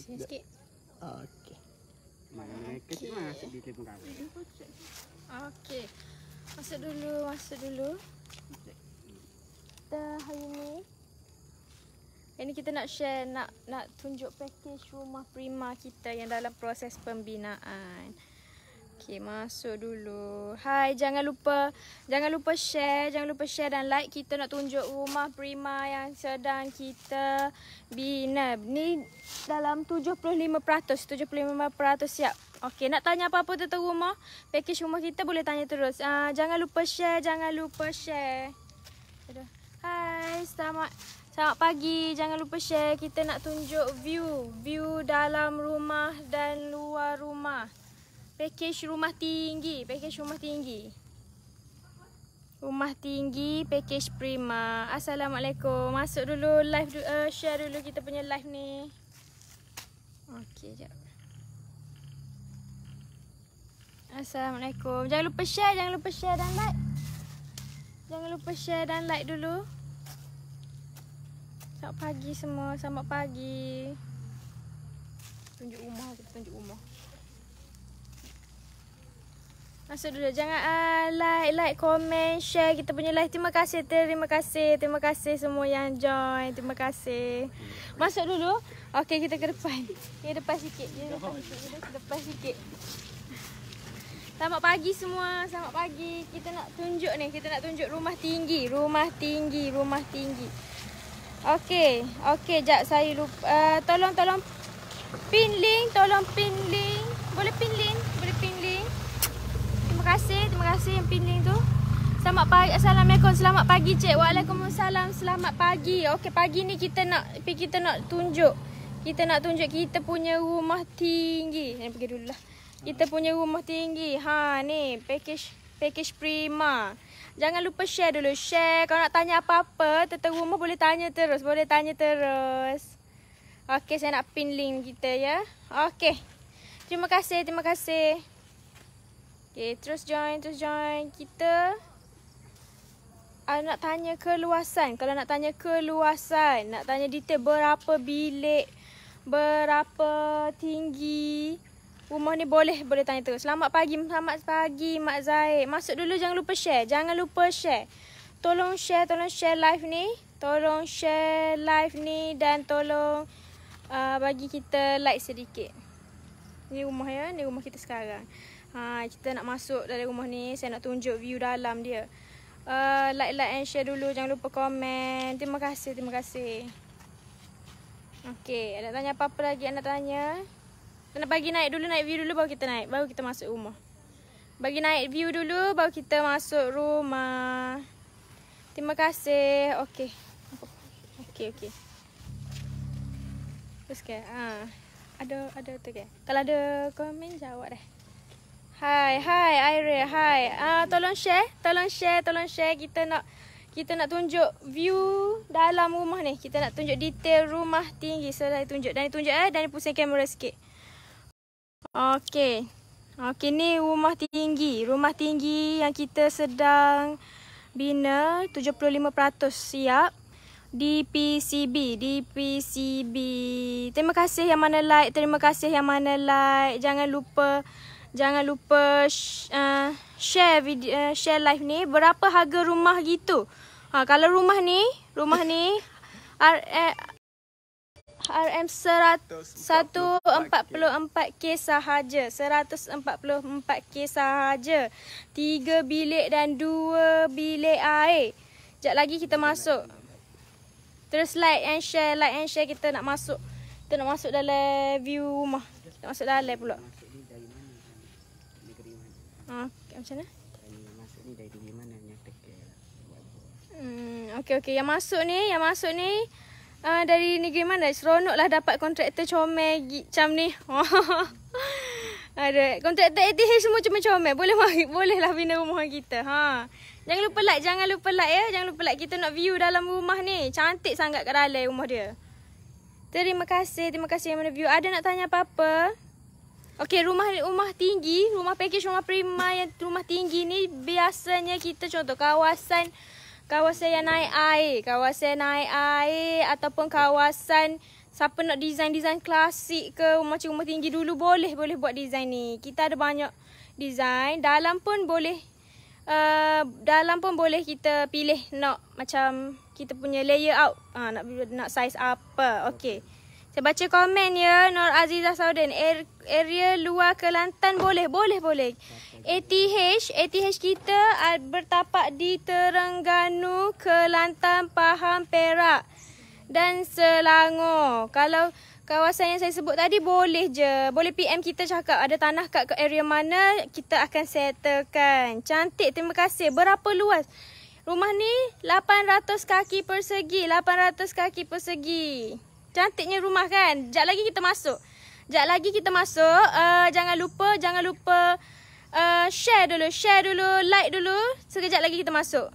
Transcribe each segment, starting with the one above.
Sini sikit. Okey. Mana kecil masuk di telefon kami. Okey. Masuk dulu, masuk dulu. Dah hari ni. Hari ni kita nak share, nak nak tunjuk package rumah prima kita yang dalam proses pembinaan. Okey, masuk dulu. Hai, jangan lupa jangan lupa share, jangan lupa share dan like. Kita nak tunjuk rumah prima yang sedang kita bina. Ni dalam 75%, 75% siap. Okey, nak tanya apa-apa tentang rumah, package rumah kita boleh tanya terus. Uh, jangan lupa share, jangan lupa share. Hai, selamat Selamat pagi. Jangan lupa share. Kita nak tunjuk view, view dalam rumah dan luar rumah. Package rumah tinggi, package rumah tinggi. Rumah tinggi, package prima. Assalamualaikum. Masuk dulu live uh, share dulu kita punya live ni. Okey, jap. Assalamualaikum. Jangan lupa share, jangan lupa share dan like. Jangan lupa share dan like dulu. Selamat pagi semua, selamat pagi. Tunjuk rumah, kita tunjuk rumah. Masuk dulu. Jangan uh, like, like, komen, share kita punya live. Terima kasih, terima kasih. Terima kasih semua yang join. Terima kasih. Masuk dulu. Okey, kita ke depan. Ke depan sikit. Ke depan sikit. Selamat pagi semua. Selamat pagi. Kita nak tunjuk ni. Kita nak tunjuk rumah tinggi. Rumah tinggi. Rumah tinggi. Okey. Okey, jap saya lupa. Uh, tolong, tolong. Pin link. Tolong pin link? Boleh pin link? Kasih, terima kasih yang pin link tu. Selamat pagi. Assalamualaikum. Selamat pagi, Cik. Waalaikumsalam. Selamat pagi. Okey, pagi ni kita nak kita nak tunjuk. Kita nak tunjuk kita punya rumah tinggi. Ni pergi dulu lah. Kita punya rumah tinggi. Ha, ni package package prima. Jangan lupa share dulu. Share. Kalau nak tanya apa-apa tentang rumah boleh tanya terus. Boleh tanya terus. Okey, saya nak pin link kita ya. Okey. Terima kasih, terima kasih. Okay, terus join, terus join. Kita uh, nak tanya keluasan. Kalau nak tanya keluasan, nak tanya detail berapa bilik, berapa tinggi. Rumah ni boleh boleh tanya terus. Selamat pagi, selamat pagi Mak Zaid. Masuk dulu jangan lupa share. Jangan lupa share. Tolong share, tolong share live ni. Tolong share live ni dan tolong uh, bagi kita like sedikit. Ni rumah ya, ni rumah kita sekarang. Ha, kita nak masuk dalam rumah ni. Saya nak tunjuk view dalam dia. Uh, like, like and share dulu. Jangan lupa komen. Terima kasih, terima kasih. Okay, ada tanya apa-apa lagi anda tanya? Nak bagi naik dulu, naik view dulu baru kita naik. Baru kita masuk rumah. Bagi naik view dulu baru kita masuk rumah. Terima kasih. Okay. Okay, okay. Terus ke? Ha. Ada ada tu ke? Kalau ada komen jawab dah. Hai, hai Aire, hai. Ah tolong share, tolong share, tolong share kita nak kita nak tunjuk view dalam rumah ni. Kita nak tunjuk detail rumah tinggi. So saya tunjuk dan tunjuk eh dan pusing kamera sikit. Okey. Okey ni rumah tinggi. Rumah tinggi yang kita sedang bina 75% siap. DPCB, DPCB. Terima kasih yang mana like, terima kasih yang mana like. Jangan lupa jangan lupa uh, share video uh, share live ni berapa harga rumah gitu. Ha kalau rumah ni, rumah ni R, eh, RM 144K sahaja. 144K sahaja. 3 bilik dan 2 bilik air. Sekejap lagi kita masuk. Terus like and share, like and share kita nak masuk. Kita nak masuk dalam view rumah. Kita masuk dalam pula. Masuk ni dari mana? Negeri mana? Ha, macam mana? Dari masuk ni dari negeri mana yang tekel? Hmm, okey okey. Yang masuk ni, yang masuk ni uh, dari negeri mana? Seronok lah dapat kontraktor comel macam ni. Ada kontraktor ATH semua cuma comel. Boleh mari, boleh lah bina rumah kita. Ha. Jangan lupa like, jangan lupa like ya. Jangan lupa like kita nak view dalam rumah ni. Cantik sangat kat dalam rumah dia. Terima kasih, terima kasih yang mana view. Ada nak tanya apa-apa? Okey, rumah rumah tinggi, rumah package rumah prima yang rumah tinggi ni biasanya kita contoh kawasan kawasan yang naik air, kawasan naik air ataupun kawasan Siapa nak design-design klasik ke macam rumah tinggi dulu boleh boleh buat design ni. Kita ada banyak design. Dalam pun boleh uh, dalam pun boleh kita pilih nak macam kita punya layout. Ah nak nak size apa. Okey. Saya baca komen ya Nur Azizah Saudin. Area luar Kelantan boleh, boleh, boleh. ATH, ATH kita bertapak di Terengganu, Kelantan, Pahang, Perak dan Selangor. Kalau kawasan yang saya sebut tadi boleh je. Boleh PM kita cakap ada tanah kat area mana kita akan settlekan. Cantik, terima kasih. Berapa luas? Rumah ni 800 kaki persegi, 800 kaki persegi. Cantiknya rumah kan. Jap lagi kita masuk. Jap lagi kita masuk. Uh, jangan lupa, jangan lupa uh, share dulu, share dulu, like dulu. Sekejap lagi kita masuk.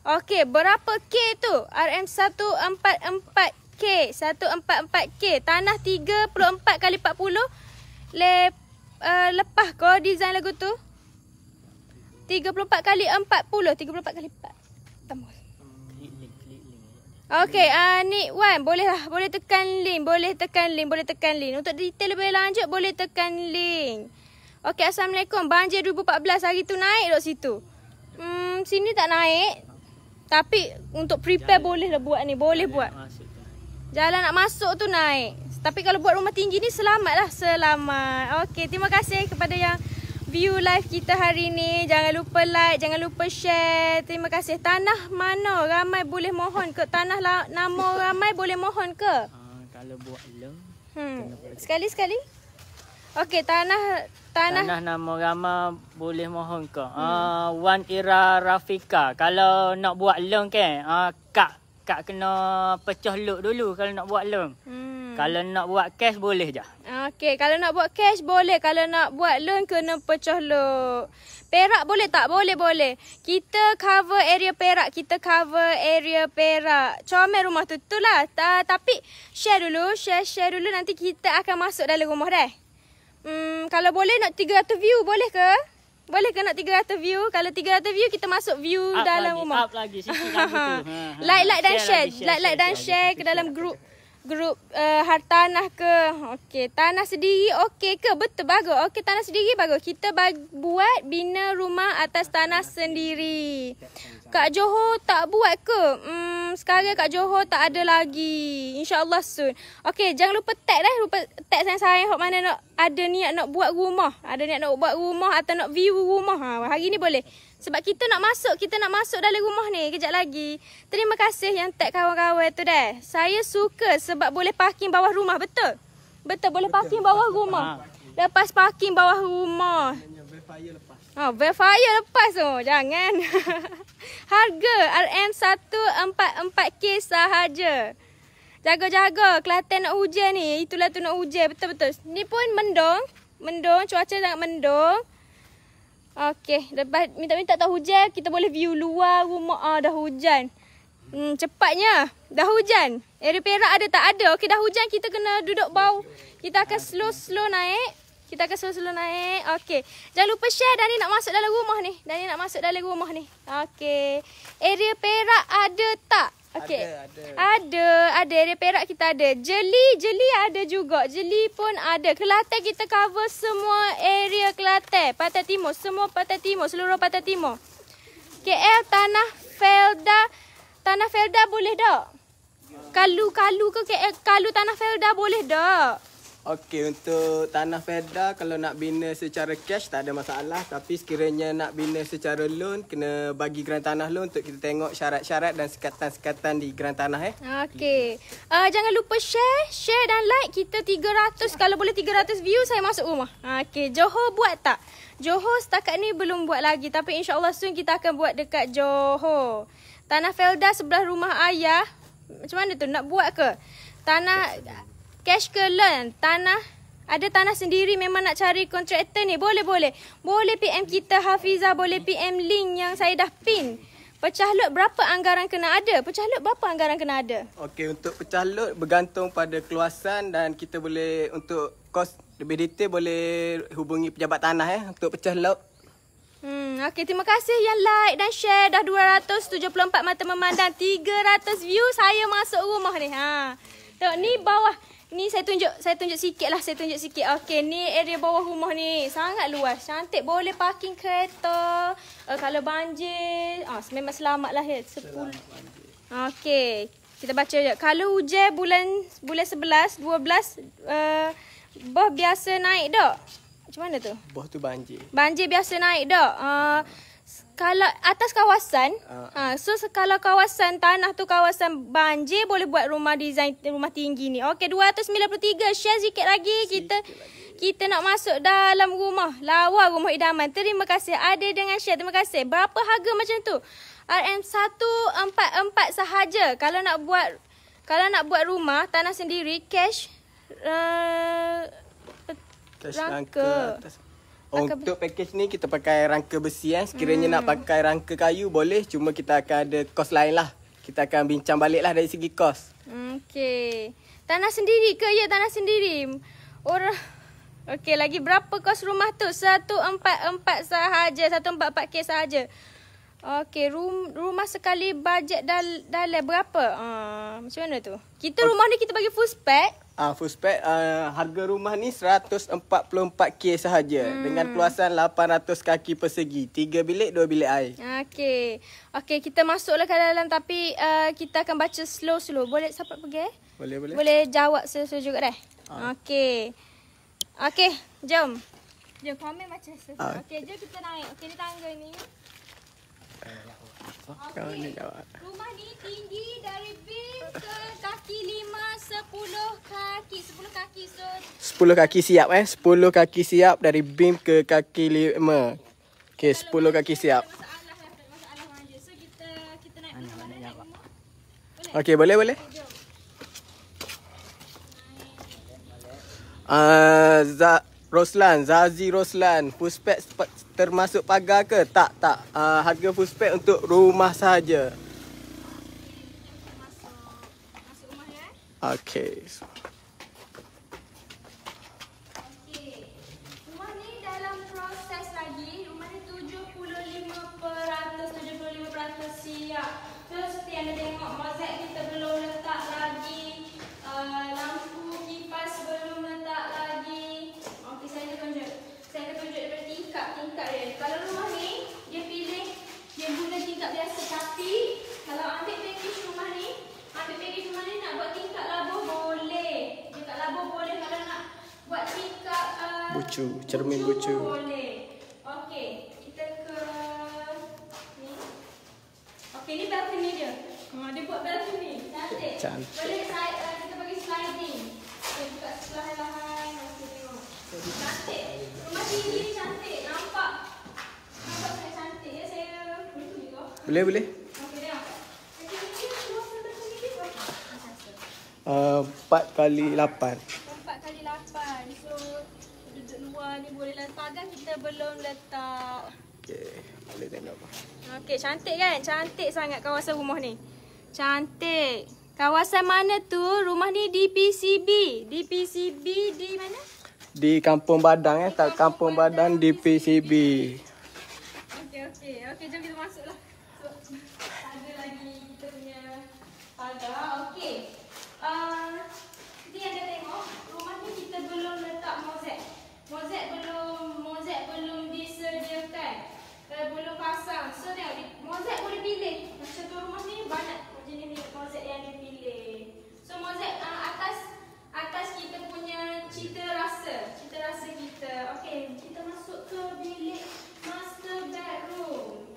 Okey, berapa K tu? RM144K. 144K. Tanah 34 kali 40. Le, uh, lepas kau design lagu tu? 34 kali 40. 34 kali 4. Tambah. Okey, uh, ni Wan, boleh lah. Boleh tekan link. Boleh tekan link. Boleh tekan link. Untuk detail lebih lanjut, boleh tekan link. Okey, Assalamualaikum. Banjir 2014 hari tu naik dok situ. Hmm, sini tak naik. Tapi untuk prepare Jalan. boleh lah buat ni. Boleh Jalan buat. Jalan nak masuk tu naik. Tapi kalau buat rumah tinggi ni selamat lah. Selamat. Okey, terima kasih kepada yang view live kita hari ni. Jangan lupa like, jangan lupa share. Terima kasih. Tanah mana ramai boleh mohon ke? Tanah la- nama ramai boleh mohon ke? Uh, kalau buat long. Hmm. Sekali-sekali. Okey, tanah tanah tanah nama ramai boleh mohon ke? Hmm. Uh, Wan Ira Rafika. Kalau nak buat long ke? Uh, kak kak kena pecah look dulu kalau nak buat long. Hmm. Kalau nak buat cash boleh je. Okey, kalau nak buat cash boleh. Kalau nak buat loan kena pecah loan. Perak boleh tak? Boleh, boleh. Kita cover area perak. Kita cover area perak. Comel rumah tu. Itulah. Ta tapi share dulu. Share, share dulu. Nanti kita akan masuk dalam rumah dah. Hmm, kalau boleh nak 300 view boleh ke? Boleh ke nak 300 view? Kalau 300 view kita masuk view up dalam lagi, rumah. Up lagi. Sisi lagi tu. Ha, ha. Like, like dan share. share. Like, like dan share, share ke dalam group grup uh, hartanah ke? Okey tanah sendiri okey ke? Betul bagus. Okey tanah sendiri bagus. Kita bag- buat bina rumah atas tanah sendiri. Kak Johor tak buat ke? Hmm sekarang Kak Johor tak ada lagi. Insyaallah soon. Okey jangan lupa tag dah lupa tag sayang-sayang hok mana nak ada niat nak buat rumah. Ada niat nak buat rumah atau nak view rumah. Ha hari ni boleh sebab kita nak masuk, kita nak masuk dalam rumah ni kejap lagi. Terima kasih yang tag kawan-kawan tu dah. Saya suka sebab boleh parking bawah rumah, betul? Betul, boleh parking bawah rumah. Lepas parking bawah rumah. Oh, fire lepas tu. Oh, jangan. Harga RM144K sahaja. Jaga-jaga. Kelantan nak hujan ni. Itulah tu nak hujan. Betul-betul. Ni pun mendung. Mendung. Cuaca sangat mendung. Okey, lepas minta-minta tak hujan, kita boleh view luar rumah. Ah, dah hujan. Hmm, cepatnya. Dah hujan. Area Perak ada tak? Ada. Okey, dah hujan. Kita kena duduk bau. Kita akan slow-slow naik. Kita akan slow-slow naik. Okey. Jangan lupa share Dani nak masuk dalam rumah ni. Dani nak masuk dalam rumah ni. Okey. Area Perak ada tak? Okey. Ada, ada. Ada, ada area Perak kita ada. Jeli, jeli ada juga. Jeli pun ada. Kelantan kita cover semua area Kelantan. Pantai Timur, semua Pantai Timur, seluruh Pantai Timur. KL Tanah Felda. Tanah Felda boleh tak? Kalu-kalu ke KL Kalu Tanah Felda boleh tak? Okey, untuk tanah Feda kalau nak bina secara cash tak ada masalah. Tapi sekiranya nak bina secara loan, kena bagi geran tanah loan untuk kita tengok syarat-syarat dan sekatan-sekatan di geran tanah. Eh. Okey. Uh, jangan lupa share, share dan like. Kita 300, kalau boleh 300 view saya masuk rumah. Okey, Johor buat tak? Johor setakat ni belum buat lagi. Tapi insyaAllah soon kita akan buat dekat Johor. Tanah Felda sebelah rumah ayah. Macam mana tu? Nak buat ke? Tanah cash ke loan tanah ada tanah sendiri memang nak cari kontraktor ni boleh boleh boleh PM kita Hafiza boleh PM link yang saya dah pin pecah lot berapa anggaran kena ada pecah lot berapa anggaran kena ada okey untuk pecah lot bergantung pada keluasan dan kita boleh untuk kos lebih detail boleh hubungi pejabat tanah eh untuk pecah lot Hmm, okay, terima kasih yang like dan share. Dah 274 mata memandang. 300 view saya masuk rumah ni. Ha. Tengok ni bawah. Ni saya tunjuk, saya tunjuk sikit lah, saya tunjuk sikit. Okey, ni area bawah rumah ni. Sangat luas, cantik. Boleh parking kereta. Uh, kalau banjir, ah, memang selamat lah ya. Sepuluh. Okey, kita baca je. Kalau hujan bulan bulan 11, 12, uh, bah biasa naik tak? Macam mana tu? Boh tu banjir. Banjir biasa naik tak? Uh, kalau atas kawasan, uh. ha, so kalau kawasan tanah tu kawasan banjir boleh buat rumah design rumah tinggi ni. Okey 293 share sikit lagi kita lagi. kita nak masuk dalam rumah. Lawa rumah idaman. Terima kasih ada dengan share. Terima kasih. Berapa harga macam tu? RM144 sahaja. Kalau nak buat kalau nak buat rumah tanah sendiri cash uh, cash rangka. rangka untuk package ni kita pakai rangka besi eh. Sekiranya hmm. nak pakai rangka kayu boleh. Cuma kita akan ada kos lain lah. Kita akan bincang balik lah dari segi kos. Okey. Tanah sendiri ke? Ya tanah sendiri. Orang... Okey lagi berapa kos rumah tu? 144 sahaja. 144k sahaja. Okey, rum, rumah sekali bajet dal dalam berapa? Uh, macam mana tu? Kita rumah ni kita bagi full spec. Ah uh, full spec uh, harga rumah ni 144k sahaja hmm. dengan keluasan 800 kaki persegi. 3 bilik, 2 bilik air. Okey. Okey, kita masuklah ke dalam tapi uh, kita akan baca slow-slow. Boleh sampai pergi? Eh? Boleh, boleh. Boleh jawab slow-slow juga dah. Uh. Okey. Okey, jom. Jom komen baca slow-slow. Uh. Okey, jom kita naik. Okey, ni tangga ni. Okay. Rumah ni tinggi dari bin ke kaki lima, sepuluh kaki. Sepuluh kaki. So... Sepuluh kaki siap eh. Sepuluh kaki siap dari bin ke kaki lima. Okay, sepuluh kaki siap. Okay, boleh, boleh. Uh, Za Roslan, Zazi Roslan, Puspek termasuk pagar ke? Tak, tak. Uh, harga full spec untuk rumah sahaja. Okay. Bucu, cermin bucu. Boleh. Okey, kita ke ni. Okey, ni balcony dia. Ha, dia buat balcony. Cantik. Cantik. Boleh saya uh, kita bagi sliding. Kita buka sebelah lahan. Okey, tengok. Cantik. Rumah tinggi cantik. Nampak. Nampak sangat cantik ya saya. Boleh, boleh. Uh, 4 kali 8 tengok. Okey, cantik kan? Cantik sangat kawasan rumah ni. Cantik. Kawasan mana tu? Rumah ni di PCB. Di PCB di mana? Di Kampung Badang eh, tak Kampung Badang di PCB. Okey, okey. Okey, jom kita masuklah. So, ada lagi kita punya pagar. Okey. Uh, nanti ada tengok, rumah ni kita belum letak mozaik. Mozek belum Mozek belum disediakan. Uh, belum pasang. So tengok Mozek boleh pilih. Macam tu rumah ni banyak jenis Mozek yang dipilih. So Mozek uh, atas atas kita punya cita rasa. Cita rasa kita. Okey, kita masuk ke bilik master bedroom.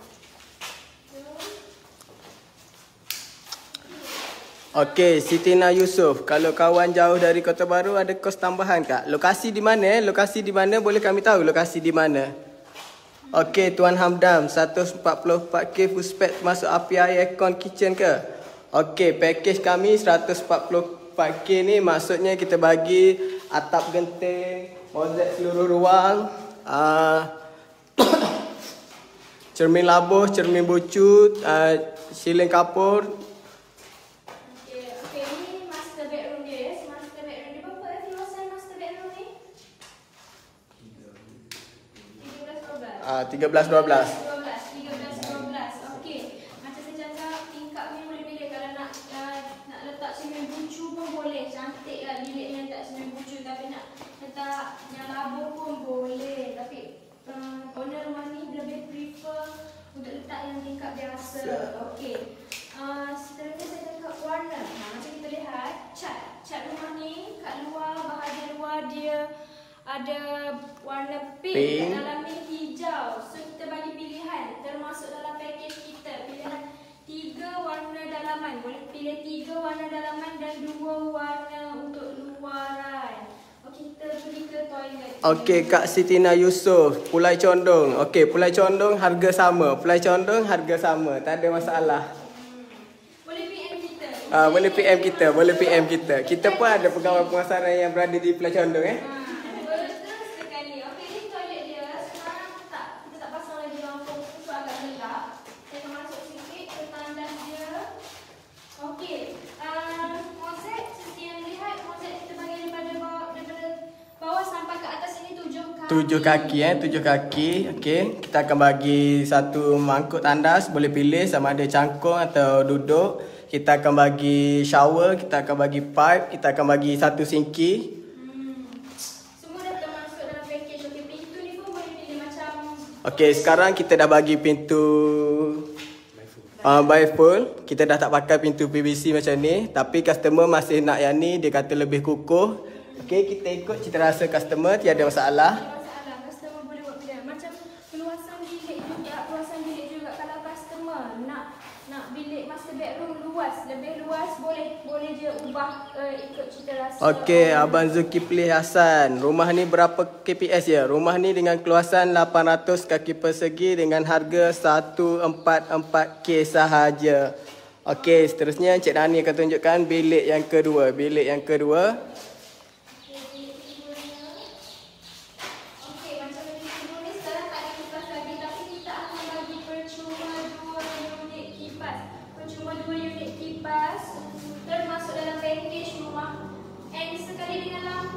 Okey, Siti Na Yusof. Kalau kawan jauh dari Kota Baru ada kos tambahan kak? Lokasi di mana? Lokasi di mana? Boleh kami tahu lokasi di mana? Okey, Tuan Hamdam. 144K full spec masuk api air aircon kitchen ke? Okey, package kami 144K ni maksudnya kita bagi atap genting, mozek seluruh ruang, uh, cermin labuh, cermin bucut, uh, siling kapur, Ah uh, 13 12. 13 12. 13 12. Okey. Macam saya cakap tingkap ni boleh-boleh kalau nak uh, nak letak cermin bucu pun boleh. Cantiklah bilik yang tak cermin bucu tapi nak letak yang labur pun boleh. Tapi uh, owner rumah ni lebih prefer untuk letak yang tingkap biasa. Okey. Uh, seterusnya saya cakap warna. Nah, macam kita lihat cat cat rumah ni kat luar bahagian luar dia ada warna pink, Pink. dalam ni hijau. So kita bagi pilihan termasuk dalam package kita. Pilihan tiga warna dalaman. Boleh pilih tiga warna dalaman dan dua warna untuk luaran. Okey, kita pergi ke toilet. Okey, Kak Sitina Yusof, Pulai Condong. Okey, Pulai Condong harga sama. Pulai Condong harga sama. Tak ada masalah. Boleh PM kita. Ah, boleh PM kita, boleh PM kita. Kita pun ada pegawai pemasaran yang berada di Pulai Condong eh. Ha, betul sekali. Okey, ni toilet dia. Sekarang tak kita tak pasang lagi lampu so agak gelap. Saya akan masuk sikit ke tandas dia. Okey. Uh, konsep seperti yang lihat konsep kita bagi daripada bawah daripada bawah sampai ke atas ini tujuh kaki. Eh, tujuh kaki. Okey, kita akan bagi satu mangkuk tandas, boleh pilih sama ada cangkung atau duduk. Kita akan bagi shower, kita akan bagi pipe, kita akan bagi satu sinki. Hmm. Semua dah termasuk dalam package. Okey, pintu ni pun boleh pilih macam Okey, sekarang kita dah bagi pintu uh, by full. Kita dah tak pakai pintu PVC macam ni. Tapi customer masih nak yang ni. Dia kata lebih kukuh. Okey, kita ikut cita rasa customer. Tiada masalah. Ada masalah customer boleh buat pilihan macam keluasan bilik juga keluasan bilik juga kalau customer nak nak bilik master bedroom luas lebih luas boleh boleh je ubah uh, ikut cita rasa Okey, Abang Zulkifli Hassan. Rumah ni berapa KPS ya? Rumah ni dengan keluasan 800 kaki persegi dengan harga 144K sahaja. Okey, seterusnya Encik Dani akan tunjukkan bilik yang kedua. Bilik yang kedua. Okey, macam yang sebelum ni sekarang tak ada kipas lagi tapi kita akan bagi percuma dua unit kipas. Percuma dua unit kipas termasuk dalam package rumah and sekali dengan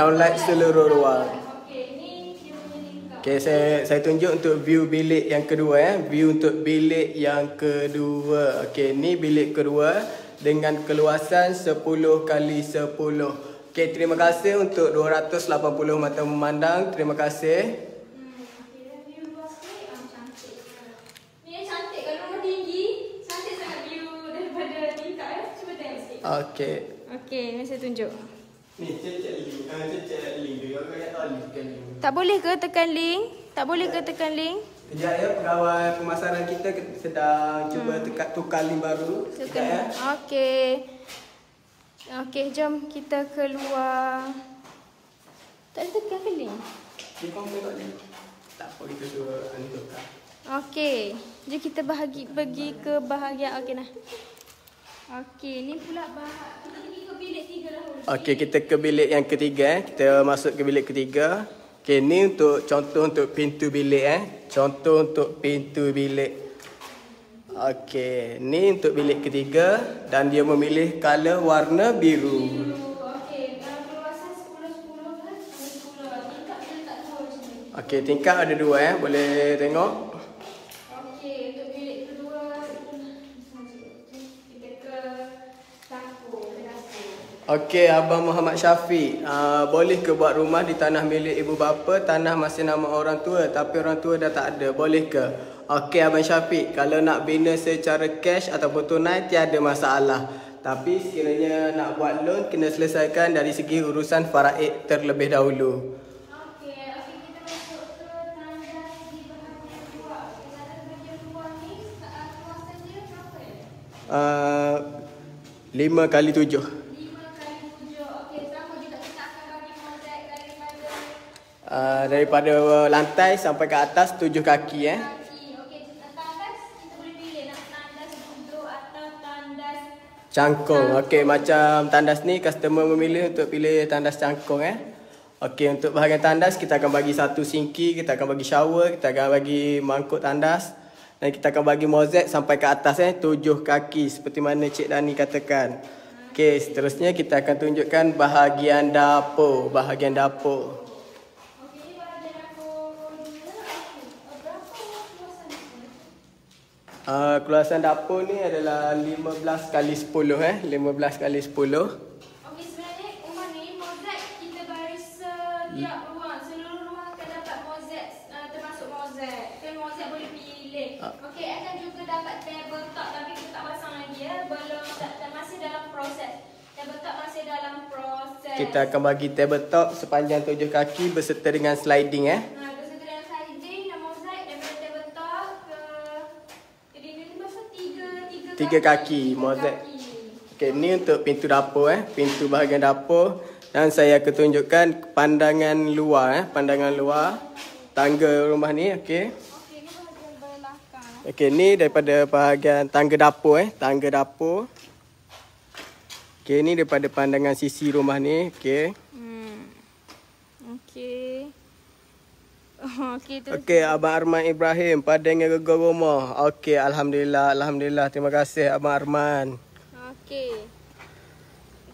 Downlight seluruh ruang. Okey, ni dia punya tingkap. Okey, saya saya tunjuk untuk view bilik yang kedua eh. View untuk bilik yang kedua. Okey, ni bilik kedua dengan keluasan 10 kali 10. Okey, terima kasih untuk 280 mata memandang. Terima kasih. Hmm, okey, dah view luar sikit. Ah, cantik. Ni yang cantik. Kalau rumah tinggi, cantik sangat view daripada tingkap eh. Cuba tengok sikit. Okey. Okey, ni saya tunjuk. Ni cecek link. Ah, cecek link. Dia orang nak tahu link kan link. Tak boleh ke tekan link? Tak boleh ke tekan link? Kejap ya, pegawai pemasaran kita sedang cuba tekat tukar link baru. Kejap ya. Tekan. Okey. Okey, jom kita keluar. Tak ada tekan ke link? Dia kau tengok link. Tak apa kita suruh anu tukar. Okey. Jom kita bahagi pergi ke bahagian okey nah. Okey, ni pula bahag. Kita pergi ke bilik tiga dahulu. Okey, kita ke bilik yang ketiga eh. Kita masuk ke bilik ketiga. Okey, ni untuk contoh untuk pintu bilik eh. Contoh untuk pintu bilik. Okey, ni untuk bilik ketiga dan dia memilih color warna biru. Okey, keluasan 10 10 kan? 10. Tingkap kita tak tahu macam ni. Okey, tingkap ada dua eh. Boleh tengok. Okey, Abang Muhammad Syafiq. Uh, boleh ke buat rumah di tanah milik ibu bapa? Tanah masih nama orang tua tapi orang tua dah tak ada. Boleh ke? Okey, Abang Syafiq. Kalau nak bina secara cash ataupun tunai, tiada masalah. Tapi sekiranya nak buat loan, kena selesaikan dari segi urusan faraid terlebih dahulu. Okey, okey kita masuk ke tandas di bahagian luar. Okey, tandas bahagian luar ni uh, kawasan dia berapa ya? Uh, lima kali tujuh. 5 kali 7. Okey, sama juga kita akan bagi mozaik daripada Uh, daripada lantai sampai ke atas tujuh kaki eh. kaki. Okey, macam tandas ni customer memilih untuk pilih tandas cangkung eh. Okey, untuk bahagian tandas kita akan bagi satu sinki, kita akan bagi shower, kita akan bagi mangkuk tandas dan kita akan bagi mozaik sampai ke atas eh, tujuh kaki seperti mana Cik Dani katakan. Okey, seterusnya kita akan tunjukkan bahagian dapur, bahagian dapur. Okey, ni bahagian dapur dua. Okey, berapa luasan ni? Uh, keluasan dapur ni adalah 15 kali 10 eh, 15 kali 10. Okey, sebenarnya rumah ni mozaik kita baris tiap ruang, seluruh ruang akan dapat mozek uh, termasuk mozek. Kan mozek boleh pilih. Ah. Okey, akan juga dapat tabletop tapi kita tak pasang lagi ya. Belum tak, tak masih dalam proses. Tabletop masih dalam proses. Kita akan bagi tabletop sepanjang tujuh kaki berserta dengan sliding eh. Ha, beserta dengan sliding dan mozaik daripada tabletop ke ke dinding ni berapa? Tiga, tiga, kaki, kaki. Okey, ni untuk pintu dapur eh, pintu bahagian dapur dan saya akan tunjukkan pandangan luar eh, pandangan luar tangga rumah ni okey. Okey, ni bahagian belakang. Okey, ni daripada bahagian tangga dapur eh, tangga dapur. Okey, ni daripada pandangan sisi rumah ni, okey. Hmm. Okey. Oh, Okey tu. Okey, Abang Arman Ibrahim, pandangan gegar rumah. Okey, alhamdulillah, alhamdulillah. Terima kasih Abang Arman. Okey.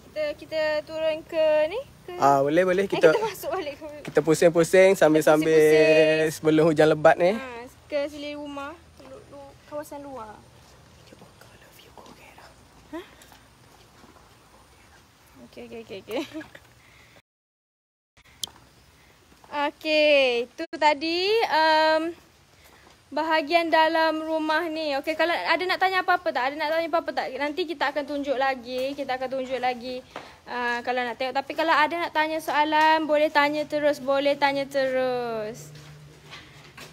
Kita kita turun ke ni ke Ah, boleh boleh Eh, kita kita masuk balik ke kita pusing-pusing sambil-sambil pusing-pusing. sebelum hujan lebat ni. ha, ke seli rumah, lu, lu, kawasan luar. Okey okey okey okey. Okey, tu tadi um, bahagian dalam rumah ni. Okey, kalau ada nak tanya apa-apa tak? Ada nak tanya apa-apa tak? Nanti kita akan tunjuk lagi. Kita akan tunjuk lagi uh, kalau nak tengok. Tapi kalau ada nak tanya soalan, boleh tanya terus. Boleh tanya terus.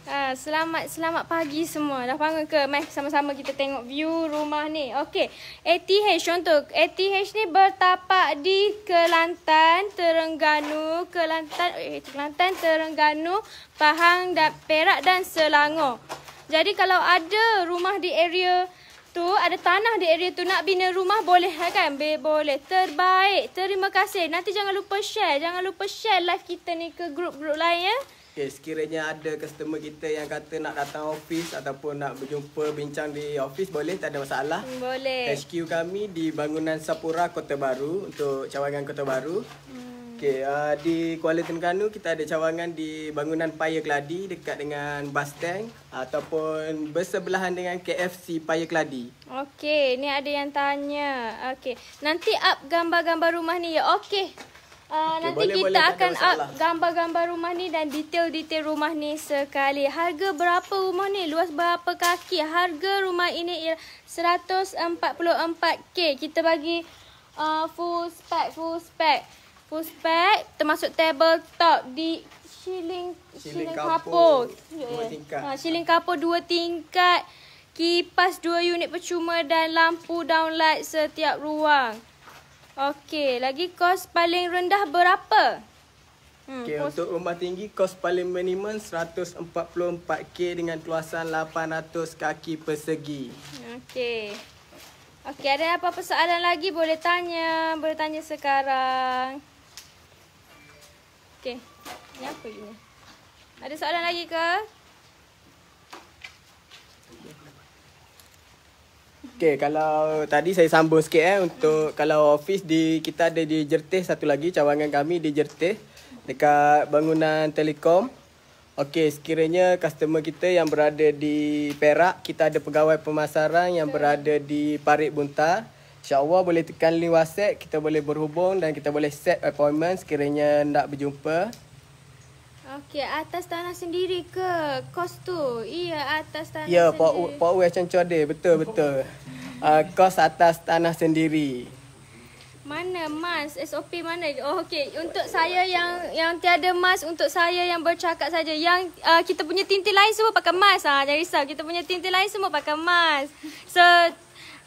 Ha, selamat selamat pagi semua. Dah bangun ke? Mari sama-sama kita tengok view rumah ni. Okey. ATH contoh. ATH ni bertapak di Kelantan, Terengganu, Kelantan, eh Kelantan, Terengganu, Pahang dan Perak dan Selangor. Jadi kalau ada rumah di area tu, ada tanah di area tu nak bina rumah boleh lah kan? Be, boleh. Terbaik. Terima kasih. Nanti jangan lupa share. Jangan lupa share live kita ni ke grup-grup lain ya. Okay, sekiranya ada customer kita yang kata nak datang office ataupun nak berjumpa bincang di office boleh, tak ada masalah. Hmm, Boleh. HQ kami di bangunan Sapura Kota Baru untuk cawangan Kota Baru. Hmm. Okey, uh, di Kuala Terengganu kita ada cawangan di bangunan Paya Keladi dekat dengan bus tank ataupun bersebelahan dengan KFC Paya Keladi. Okey, ni ada yang tanya. Okey, nanti up gambar-gambar rumah ni ya. Okey. Uh, Okey, nanti boleh, kita boleh, akan up gambar-gambar rumah ni dan detail-detail rumah ni sekali. Harga berapa rumah ni? Luas berapa kaki? Harga rumah ini ialah 144k. Kita bagi uh, full spec, full spec. Full spec termasuk table top di Shilling Shilling Kapur, Kapur. dua tingkat. Ha, Shilling Kapur dua tingkat. Kipas dua unit percuma dan lampu downlight setiap ruang. Okey, lagi kos paling rendah berapa? Hmm, Okey, untuk rumah tinggi kos paling minimum 144k dengan keluasan 800 kaki persegi. Okey. Okey, ada apa-apa soalan lagi boleh tanya. Boleh tanya sekarang. Okey. Ni apa ini? Ada soalan lagi ke? Okey, kalau tadi saya sambung sikit eh untuk kalau office di kita ada di Jertih satu lagi cawangan kami di Jertih dekat bangunan Telekom. Okey, sekiranya customer kita yang berada di Perak, kita ada pegawai pemasaran yang berada di Parit Buntar. InsyaAllah boleh tekan link WhatsApp, kita boleh berhubung dan kita boleh set appointment sekiranya nak berjumpa. Okey, atas tanah sendiri ke kos tu? Iya, atas tanah Ya, sendiri. Pak Pak Wei Macam ada, betul betul. Uh, kos atas tanah sendiri. Mana mas? SOP mana? Oh okey, untuk saya yang yang tiada mas, untuk saya yang bercakap saja. Yang uh, kita punya tintin lain semua pakai mas. Ha, jangan risau. Kita punya tintin lain semua pakai mas. So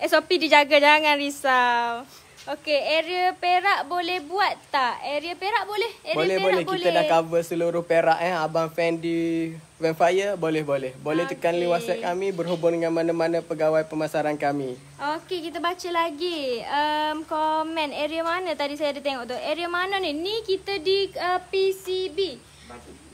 SOP dijaga jangan risau. Okey, area Perak boleh buat tak? Area Perak boleh. Area boleh Perak boleh kita dah cover seluruh Perak eh abang fan di Vampire boleh boleh. Boleh tekan link. WhatsApp kami berhubung dengan mana-mana pegawai pemasaran kami. Okey, kita baca lagi. Um, komen area mana tadi saya ada tengok tu. Area mana ni? Ni kita di uh, PCB.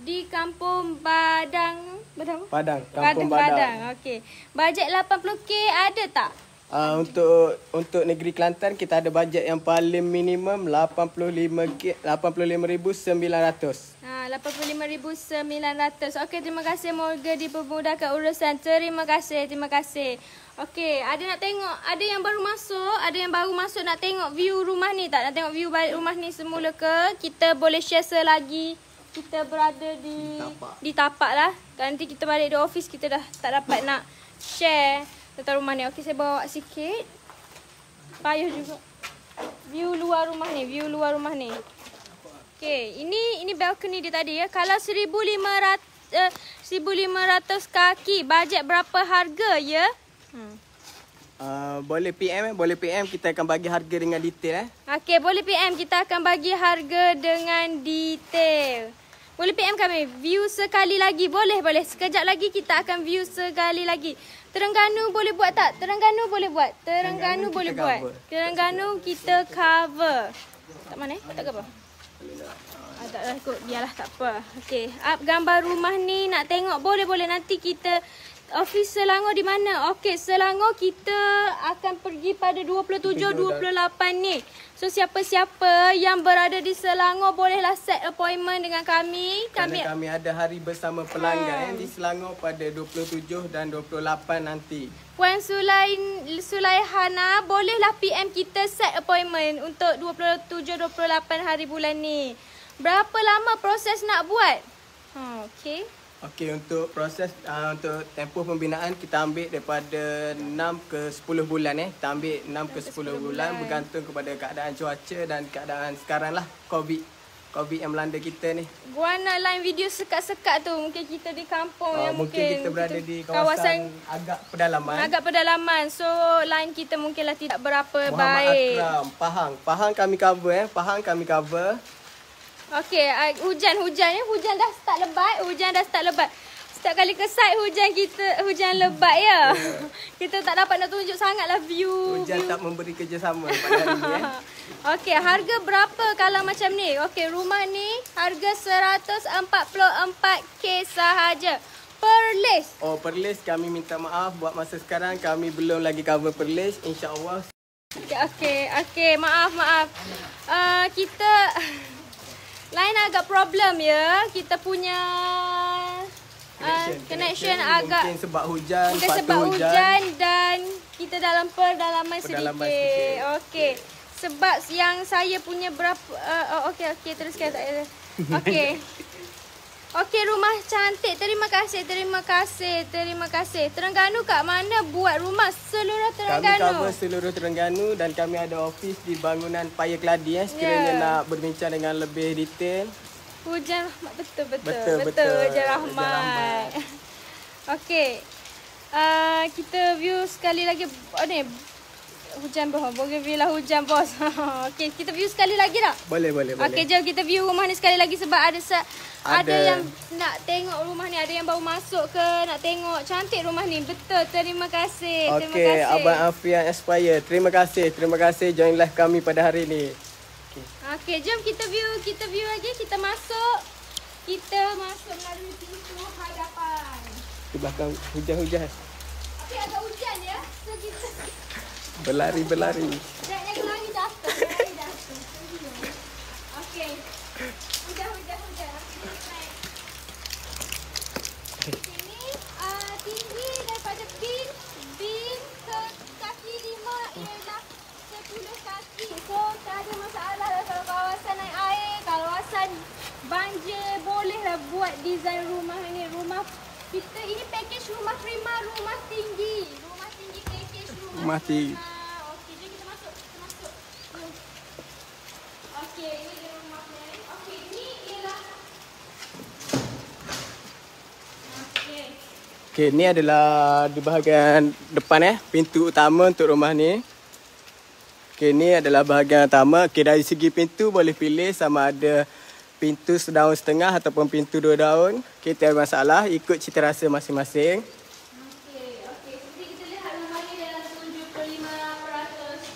Di Kampung Badang. Badang? Padang, Kampung Badang. Padang. Okey. Bajet 80k ada tak? Uh, untuk untuk negeri Kelantan kita ada bajet yang paling minimum 85k 85900. Ha, 85,900. Okey, terima kasih Morga dipermudahkan urusan. Terima kasih, terima kasih. Okey, ada nak tengok, ada yang baru masuk, ada yang baru masuk nak tengok view rumah ni tak? Nak tengok view balik rumah ni semula ke? Kita boleh share selagi kita berada di Tapak. di tapak lah. Nanti kita balik di office kita dah tak dapat nak share tentang rumah ni. Okey saya bawa sikit. Payah juga. View luar rumah ni, view luar rumah ni. Okey, ini ini balcony dia tadi ya. Kalau 1500 uh, 1500 kaki, bajet berapa harga ya? Hmm. Uh, boleh PM eh, boleh PM kita akan bagi harga dengan detail eh. Okey, boleh PM kita akan bagi harga dengan detail. Boleh PM kami view sekali lagi. Boleh, boleh. Sekejap lagi kita akan view sekali lagi. Terengganu boleh buat tak? Terengganu boleh buat. Terengganu, boleh buat. cover. Terengganu kita cover. Tak mana eh? Tak apa? Ah, tak lah kot. Biarlah tak apa. Okey. Up gambar rumah ni nak tengok. Boleh, boleh. Nanti kita Office Selangor di mana? Okey, Selangor kita akan pergi pada 27 28 ni. So siapa-siapa yang berada di Selangor bolehlah set appointment dengan kami. Kami Kerana kami ada hari bersama pelanggan eh, di Selangor pada 27 dan 28 nanti. Puan Sulain Sulaihana bolehlah PM kita set appointment untuk 27 28 hari bulan ni. Berapa lama proses nak buat? Ha, okey. Okey untuk proses uh, untuk tempoh pembinaan kita ambil daripada 6 ke 10 bulan eh. Kita ambil 6 ke 10, 10 bulan, bulan bergantung kepada keadaan cuaca dan keadaan sekarang lah COVID. COVID yang melanda kita ni. Gua nak line video sekat-sekat tu mungkin kita di kampung Uh, yang mungkin, mungkin kita berada di kawasan, agak pedalaman. agak pedalaman. So line kita mungkinlah tidak berapa Muhammad baik. Akram, Pahang. Pahang kami cover eh. Pahang kami cover. Okey, uh, hujan-hujan ni hujan dah start lebat, hujan dah start lebat. Setiap kali ke site hujan kita hujan lebat ya. kita tak dapat nak tunjuk sangatlah view. Hujan view. tak memberi kerjasama pada hari ni eh. Okey, harga berapa kalau macam ni? Okey, rumah ni harga 144k sahaja. Per list. Oh perlis kami minta maaf buat masa sekarang kami belum lagi cover perlis insyaallah Okey, okey, okey, maaf, maaf. Uh, kita lain agak problem ya. Kita punya uh, connection agak mungkin sebab hujan Mungkin sebab hujan. dan kita dalam perdalaman, Perdalaman sedikit. sedikit. Okey. Sebab yang saya punya berapa uh, oh, okey okey teruskan tak ada. Okey. Okey rumah cantik. Terima kasih, terima kasih, terima kasih. Terengganu kat mana buat rumah seluruh kami Terengganu? cover seluruh Terengganu dan kami ada office di bangunan Paya Keladi eh sekiranya Ya. nak berbincang dengan lebih detail Hujan rahmat betul betul Betul, betul, betul. Hujan Hujan rahmat. rahmat. Okey. Uh, kita view sekali lagi oh ni hujan bos. Boleh view lah hujan bos. Okey, kita view sekali lagi tak? boleh boleh boleh Okey, jom kita view rumah ni sekali lagi sebab ada ada. Ada. yang nak tengok rumah ni, ada yang baru masuk ke nak tengok. Cantik rumah ni. Betul. Terima kasih. Terima Okey, kasih. Abang Afian Aspire. Terima kasih. Terima kasih join live kami pada hari ini. Okey, jom kita view, kita view lagi, kita masuk. Kita masuk melalui pintu hadapan. Di belakang hujan-hujan. Tapi agak hujan ya. So kita Berlari-berlari. jangan jangan lari jatuh. Lari jatuh. Okey. Hujan hujan hujan. Okey, kita naik. Sini uh, tinggi daripada bin bin ke kaki lima ialah 10 kaki. So tak ada masalah lah kalau kawasan naik air, kawasan banjir bolehlah buat design rumah ni. Rumah kita ini package rumah prima, rumah tinggi. Rumah tinggi package rumah, Rumah tinggi. prima. Okey, jom kita masuk. Kita masuk. Jom. Okey, ini dia rumah ni. Okey, ini ialah Okey. Okey, ni adalah di bahagian depan eh, pintu utama untuk rumah ni. Okey, ni adalah bahagian utama. Okey, dari segi pintu boleh pilih sama ada pintu sedaun setengah ataupun pintu dua daun. Okey, tiada masalah. Ikut cita rasa masing-masing. Okey, okey. Seperti kita lihat rumah ni dalam 75%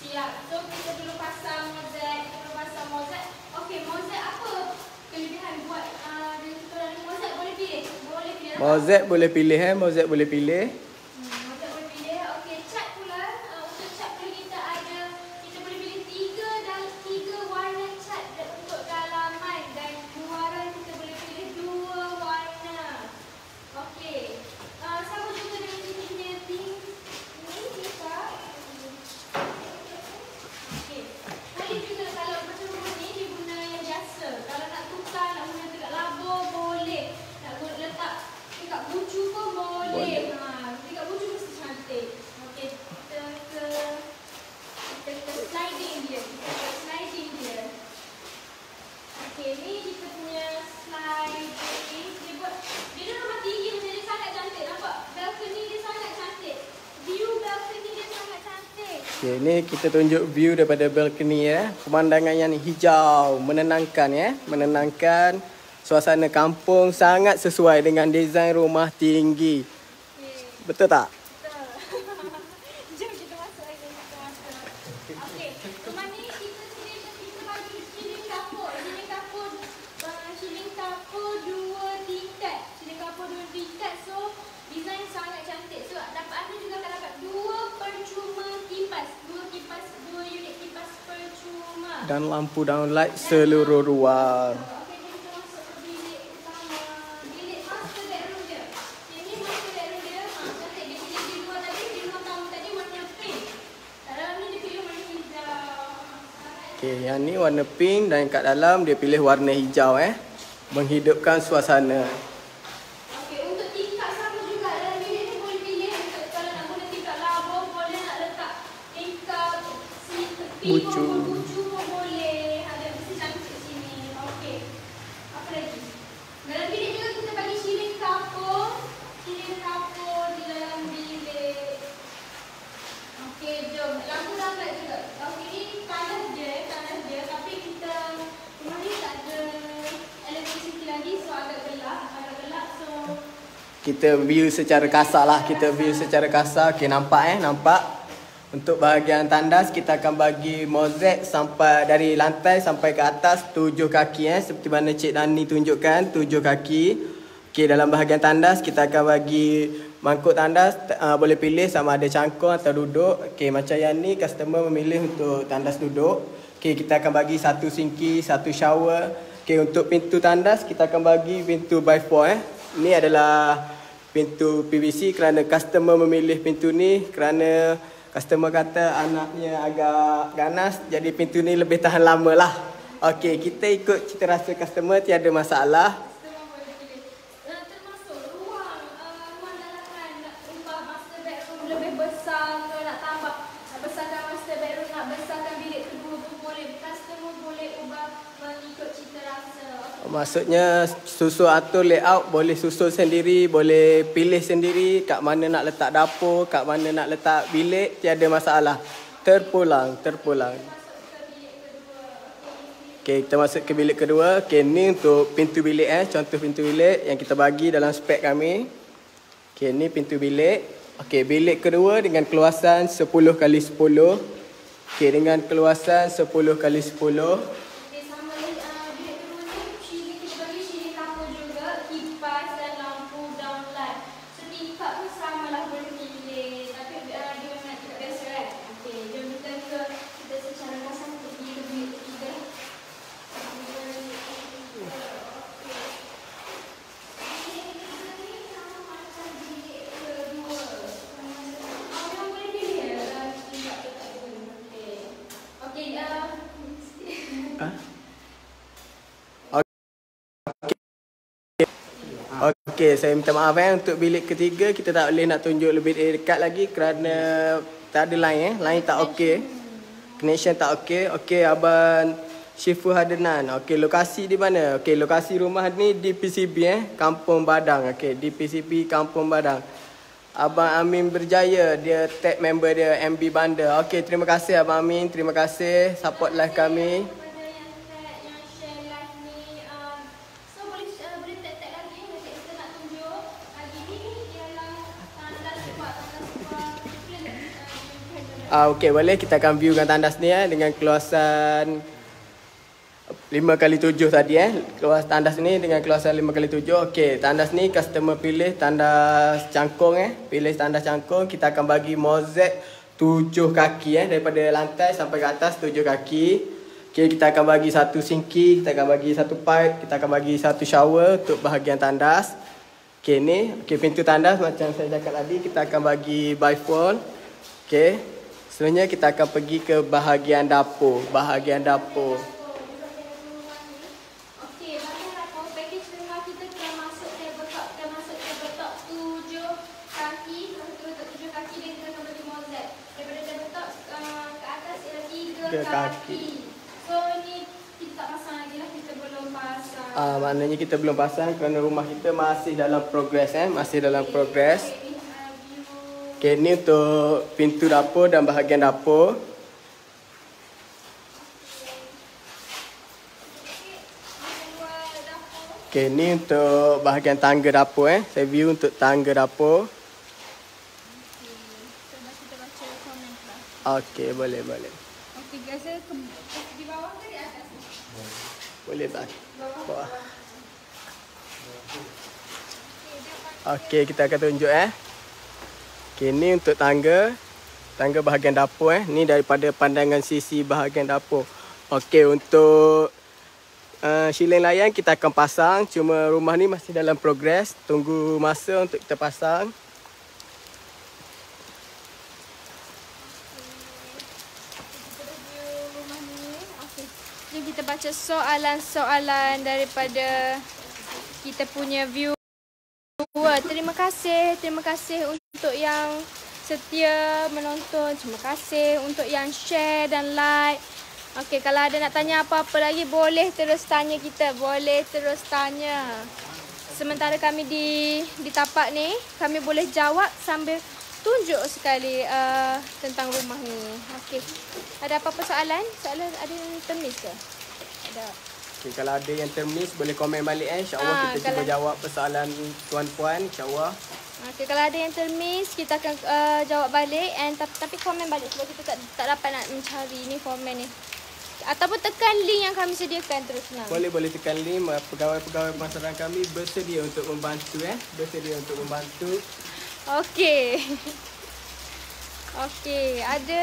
siap. So kita perlu pasang mozaik, kita perlu pasang mozaik. Okey, mozaik apa kelebihan buat uh, dengan kita orang ni? Mozaik boleh pilih. Mozaik boleh pilih eh, mozaik boleh pilih. Hmm, mozaik boleh pilih. Okey, cat pula. Uh, untuk cat pula kita ada kita boleh pilih tiga dan tiga warna cat da- untuk dalaman dan luaran kita boleh pilih dua warna. Okey. Uh, sama juga dengan kita punya ting ni kita. Okey. Boleh juga kalau macam rumah ni dia guna yang biasa. Kalau nak tukar nak guna Okay, ni kita tunjuk view daripada balcony ya. Pemandangan yang hijau, menenangkan ya, menenangkan. Suasana kampung sangat sesuai dengan desain rumah tinggi. Betul tak? Jom kita masuk lagi kita masuk. Okey, rumah ni kita sini kita bagi ceiling kapur. Ceiling kapur uh, ceiling kapur dua tingkat. Ceiling kapur dua tingkat. So design sangat cantik. So dapat anda juga akan dapat dua percuma kipas. Dua kipas, dua unit kipas percuma. Dan lampu downlight seluruh ruang. Okey, jadi kita masuk ke bilik utama. Bilik master bedroom dia. Ini master bedroom dia. Ha, cantik. Dia pilih di luar tadi, di luar tamu tadi warna pink. Kat dalam ni dia pilih warna hijau. Okey, yang ni warna pink dan kat dalam dia pilih warna hijau eh. Menghidupkan suasana. Okey, untuk tingkap sama juga dalam bilik ni boleh pilih untuk kalau nak guna tingkap labo, boleh nak letak tingkap si tepi Bucu. pun, bucu pun boleh. Ada mesti cantik kat sini. Okey. Apa lagi? Dalam bilik juga kita bagi shilling kapur. Shilling kapur di dalam bilik. Okey, jom. Lampu lambat juga. Okey, ni panas je, panas je. Tapi kita rumah ni tak ada electricity lagi, so agak gelap. Agak gelap, so Kita view secara kasar lah. Kita view secara kasar. Okey, nampak eh? Nampak? Untuk bahagian tandas kita akan bagi mozaik sampai dari lantai sampai ke atas tujuh kaki eh seperti mana Cik Dani tunjukkan tujuh kaki. Okey dalam bahagian tandas kita akan bagi mangkuk tandas uh, boleh pilih sama ada cangkung atau duduk. Okey macam yang ni customer memilih untuk tandas duduk. Okey kita akan bagi satu sinki, satu shower. Okey untuk pintu tandas kita akan bagi pintu by four eh. Ini adalah pintu PVC kerana customer memilih pintu ni kerana customer kata anaknya agak ganas jadi pintu ni lebih tahan lama lah. Okey, kita ikut cita rasa customer tiada masalah. Semua boleh pilih. Uh, termasuk ruang uh, ruang dalaman nak ubah master bedroom lebih besar ke nak tambah nak besarkan master bedroom nak besarkan bilik kedua pun boleh. Customer boleh ubah mengikut cita rasa. Okey. Maksudnya susun atur layout boleh susun sendiri, boleh pilih sendiri kat mana nak letak dapur, kat mana nak letak bilik, tiada masalah. Terpulang, terpulang. Okey, kita masuk ke bilik kedua. Okey, ni untuk pintu bilik eh, contoh pintu bilik yang kita bagi dalam spek kami. Okey, ni pintu bilik. Okey, bilik kedua dengan keluasan 10 kali 10. Okey, dengan keluasan 10 kali 10. Okey, sama ni uh, bilik kedua ni shilling kita bagi shilling kapur juga, kipas dan lampu downlight. So tingkap pun sama lah boleh pilih. Tapi uh, dia memang tingkap biasa kan. Okey, jom kita ke kita secara kasar kita pergi ke bilik ketiga. Okay, uh, Okey, saya minta maaf eh untuk bilik ketiga kita tak boleh nak tunjuk lebih dekat lagi kerana tak ada line eh. Line tak okey. Connection tak okey. Okey, abang Syifu Hadenan. Okey, lokasi di mana? Okey, lokasi rumah ni di PCB eh, Kampung Badang. Okey, di PCB Kampung Badang. Abang Amin Berjaya, dia tag member dia MB Banda. Okey, terima kasih Abang Amin. Terima kasih support live kami. Uh, Ah okey boleh kita akan viewkan tandas ni eh dengan keluasan 5 kali 7 tadi eh. Keluas tandas ni dengan keluasan 5 kali 7. Okey, tandas ni customer pilih tandas cangkung eh. Pilih tandas cangkung, kita akan bagi mozaik 7 kaki eh daripada lantai sampai ke atas 7 kaki. Okey, kita akan bagi satu sinki, kita akan bagi satu pipe, kita akan bagi satu shower untuk bahagian tandas. Okey ni, okey pintu tandas macam saya cakap tadi kita akan bagi phone. Okey. Selanjutnya kita akan pergi ke bahagian dapur, bahagian dapur. Kaki, ke. So ni kita tak pasang lagi lah, kita belum pasang. Ah, maknanya kita belum pasang kerana rumah kita masih dalam progress eh, masih dalam progress. Okay, uh, view Okey, ni untuk pintu dapur dan bahagian dapur. Okey, ni untuk bahagian tangga dapur eh. Saya view untuk tangga dapur. Okey, boleh boleh. Okey, guys, di bawah ke di atas? Boleh tak? Bawah. Okey, kita akan tunjuk eh. Okey, ni untuk tangga. Tangga bahagian dapur eh. Ni daripada pandangan sisi bahagian dapur. Okey, untuk uh, shilling layan kita akan pasang. Cuma rumah ni masih dalam progres. Tunggu masa untuk kita pasang. Kita baca soalan-soalan daripada kita punya viewer. Terima kasih, terima kasih untuk yang setia menonton. Terima kasih untuk yang share dan like. Okey, kalau ada nak tanya apa-apa lagi boleh terus tanya kita. Boleh terus tanya. Sementara kami di di tapak ni, kami boleh jawab sambil tunjuk sekali uh, tentang rumah ni. Okey. Ada apa-apa soalan? Soalan ada yang termis ke? Ada. Okay, kalau ada yang termiss boleh komen balik eh. InsyaAllah Ah, kita cuba kalau- jawab persoalan tuan-puan. InsyaAllah. Okey, kalau ada yang termis, kita akan uh, jawab balik and tapi, tapi komen balik sebab kita tak, tak dapat nak mencari ni komen ni. Ataupun tekan link yang kami sediakan terus senang. Boleh boleh tekan link uh, pegawai-pegawai pemasaran kami bersedia untuk membantu eh. Bersedia untuk membantu. Okey. Okey, ada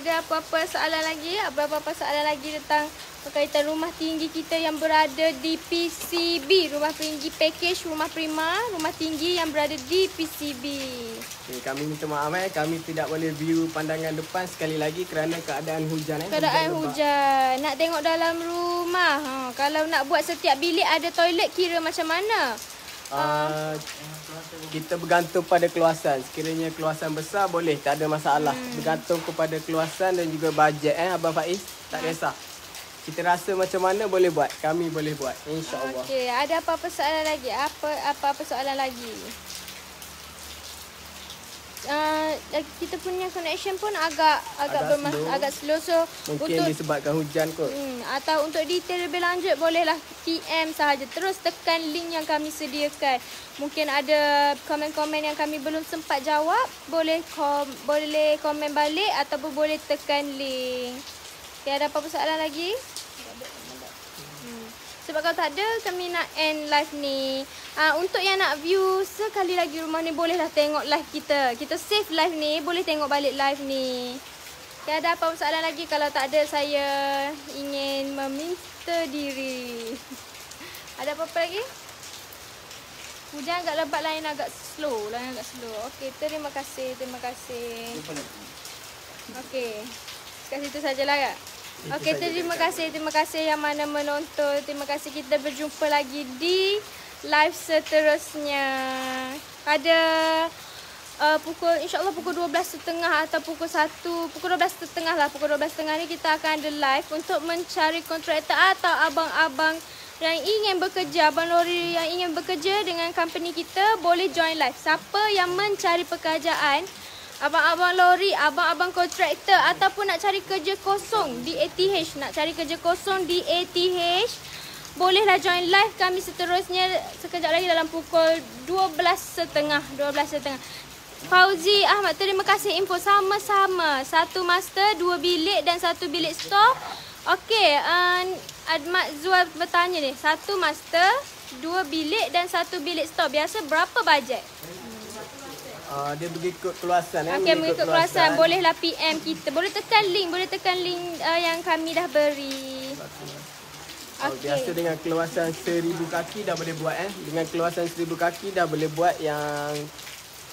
ada apa-apa soalan lagi? Apa-apa soalan lagi tentang berkaitan rumah tinggi kita yang berada di PCB, rumah tinggi package rumah prima, rumah tinggi yang berada di PCB. Okay, kami minta maaf eh. Kami tidak boleh view pandangan depan sekali lagi kerana keadaan hujan eh. Keadaan lebat. hujan. Nak tengok dalam rumah. Ha, kalau nak buat setiap bilik ada toilet kira macam mana? Uh, kita bergantung pada keluasan. Sekiranya keluasan besar boleh, tak ada masalah. Hmm. Bergantung kepada keluasan dan juga bajet eh Abang Faiz. Tak kisah. Kita rasa macam mana boleh buat. Kami boleh buat. InsyaAllah. Okey, ada apa-apa soalan lagi? Apa apa-apa soalan lagi? Uh, kita punya connection pun agak agak Agak berma- slow. agak slow so Mungkin untuk disebabkan hujan kot. Hmm, atau untuk detail lebih lanjut bolehlah PM sahaja. Terus tekan link yang kami sediakan. Mungkin ada komen-komen yang kami belum sempat jawab, boleh kom boleh komen balik ataupun boleh tekan link. Okay, ada apa-apa soalan lagi? Sebab kalau tak ada, kami nak end live ni. Uh, untuk yang nak view sekali lagi rumah ni, bolehlah tengok live kita. Kita save live ni, boleh tengok balik live ni. Okay, ada apa soalan lagi? Kalau tak ada, saya ingin meminta diri. Ada apa-apa lagi? Hujan agak lebat, lain agak slow. Lain agak slow. Okey, terima kasih. Terima kasih. Okey. Kat situ sajalah kak. Okey, terima kasih. Terima kasih yang mana menonton. Terima kasih kita berjumpa lagi di live seterusnya. Pada uh, pukul insyaAllah pukul 12.30 atau pukul 1 pukul 12.30 lah pukul 12.30 ni kita akan ada live untuk mencari kontraktor atau abang-abang yang ingin bekerja abang lori yang ingin bekerja dengan company kita boleh join live siapa yang mencari pekerjaan abang-abang lori abang-abang kontraktor ataupun nak cari kerja kosong di ATH nak cari kerja kosong di ATH Bolehlah join live kami seterusnya sekejap lagi dalam pukul 12.30 12.30 Fauzi Ahmad terima kasih. Info sama-sama. Satu master dua bilik dan satu bilik store Okey uh, Mak Zual bertanya ni. Satu master dua bilik dan satu bilik store biasa berapa bajet Uh, dia mengikut keluasan eh. Okey mengikut keluasan bolehlah PM kita boleh tekan link boleh tekan link uh, yang kami dah beri Oh, biasa dengan keluasan seribu kaki dah boleh buat eh. Dengan keluasan seribu kaki dah boleh buat yang,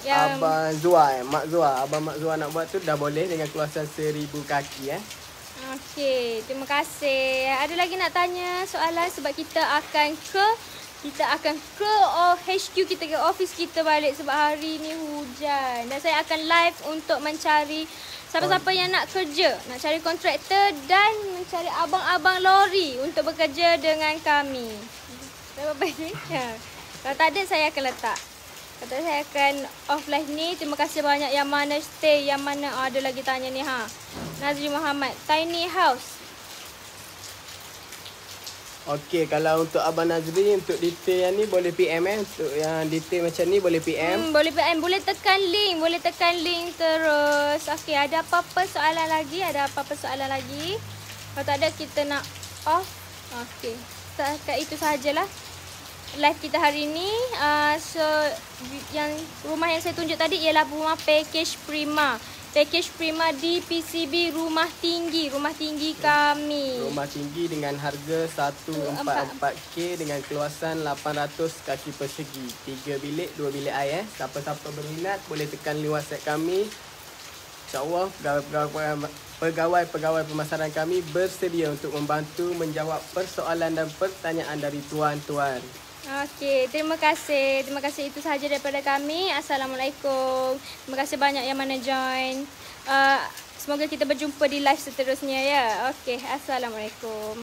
yang Abang Zua eh. Mak Zua. Abang Mak Zua nak buat tu dah boleh dengan keluasan seribu kaki eh. Okey, terima kasih. Ada lagi nak tanya soalan sebab kita akan ke kita akan ke HQ kita ke office kita balik sebab hari ni hujan. Dan saya akan live untuk mencari siapa-siapa yang nak kerja, nak cari kontraktor dan mencari abang-abang lori untuk bekerja dengan kami. Berapa baik ni? Kalau tak ada saya akan letak. Kata saya akan off live ni. Terima kasih banyak yang mana stay, yang mana ada lagi tanya ni ha. Nazri Muhammad, tiny house. Okey, kalau untuk Abang Nazri untuk detail yang ni boleh PM eh. Untuk yang detail macam ni boleh PM. Hmm, boleh PM, boleh tekan link, boleh tekan link terus. Okey, ada apa-apa soalan lagi? Ada apa-apa soalan lagi? Kalau tak ada kita nak off. Okey. Setakat itu sajalah live kita hari ini. Uh, so yang rumah yang saya tunjuk tadi ialah rumah package Prima. Package Prima di PCB Rumah Tinggi, rumah tinggi kami. Rumah tinggi dengan harga 144K dengan keluasan 800 kaki persegi. 3 bilik, 2 bilik air eh. Siapa-siapa berminat boleh tekan link WhatsApp kami. InsyaAllah pegawai-pegawai pemasaran kami bersedia untuk membantu menjawab persoalan dan pertanyaan dari tuan-tuan. Okey, terima kasih. Terima kasih itu sahaja daripada kami. Assalamualaikum. Terima kasih banyak yang mana join. Uh, semoga kita berjumpa di live seterusnya ya. Okey, assalamualaikum.